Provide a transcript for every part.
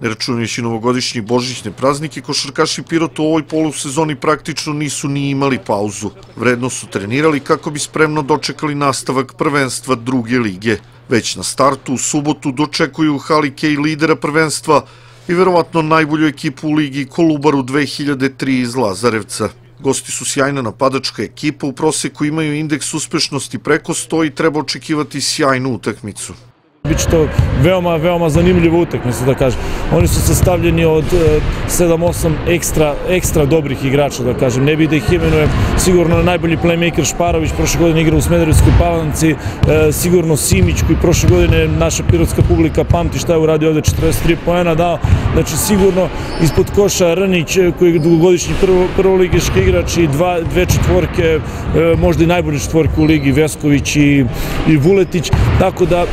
Računajući novogodišnje i božićne praznike, košarkaši Pirota u ovoj polusezoni praktično nisu ni imali pauzu. Vredno su trenirali kako bi spremno dočekali nastavak prvenstva druge lige. Već na startu u subotu dočekuju Hali Kej lidera prvenstva i verovatno najbolju ekipu u ligi Kolubaru 2003 iz Lazarevca. Gosti su sjajna napadačka ekipa, u proseku imaju indeks uspešnosti preko 100 i treba očekivati sjajnu utakmicu. Biće to veoma, veoma zanimljiva utakmica, da kažem. Oni su sastavljeni od 7-8 ekstra, ekstra dobrih igrača, da kažem. Ne bih da ih imenujem. Sigurno najbolji playmaker Šparović, prošle godine igra u Smederevskoj palanci, e, sigurno Simić, koji prošle godine naša pirotska publika pamti šta je uradio ovde 43 poena dao. Znači, sigurno ispod koša Rnić, e, koji je dugogodišnji prvo, prvoligiški igrač i dva, dve četvorke, e, možda i najbolje četvorke u ligi, Vesković i, i Vuletić. Tako da,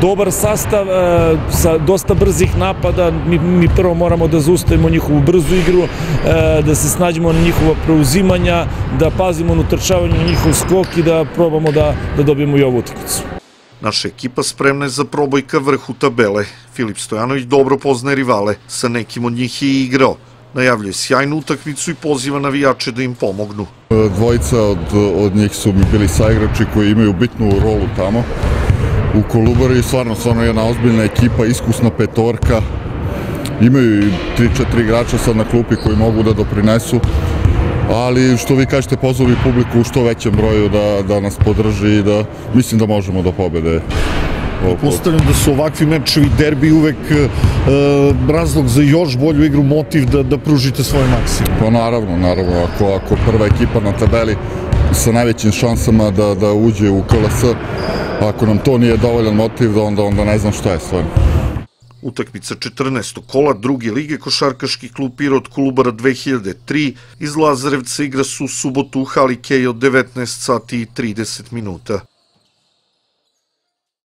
dobro dobar sastav e, sa dosta brzih napada. Mi, mi prvo moramo da zaustavimo njihovu brzu igru, e, da se snađemo na njihova preuzimanja, da pazimo na utrčavanje na njihov skok i da probamo da, da dobijemo i ovu utakmicu. Naša ekipa spremna je za proboj ka vrhu tabele. Filip Stojanović dobro poznaje rivale, sa nekim od njih je i igrao. Najavljuje sjajnu utakmicu i poziva navijače da im pomognu. Dvojica od, od njih su mi bili saigrači koji imaju bitnu rolu tamo u Kolubari stvarno, stvarno jedna ozbiljna ekipa, iskusna petorka. Imaju i 3-4 igrača sad na klupi koji mogu da doprinesu. Ali što vi kažete, pozovi publiku u što većem broju da, da nas podrži i da mislim da možemo do pobede. Postavljam da su ovakvi mečevi derbi uvek e, razlog za još bolju igru, motiv da, da pružite svoj maksimum. Pa naravno, naravno, ako, ako prva ekipa na tabeli sa najvećim šansama da, da uđe u KLS, Ako nam to nije dovoljan motiv, onda, onda ne znam šta je stvarno. Utakmica 14. kola druge lige košarkaški klub Pirot Kolubara 2003 iz Lazarevca igra su subotu u Hali Kej od 19 sati i 30 minuta.